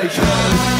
If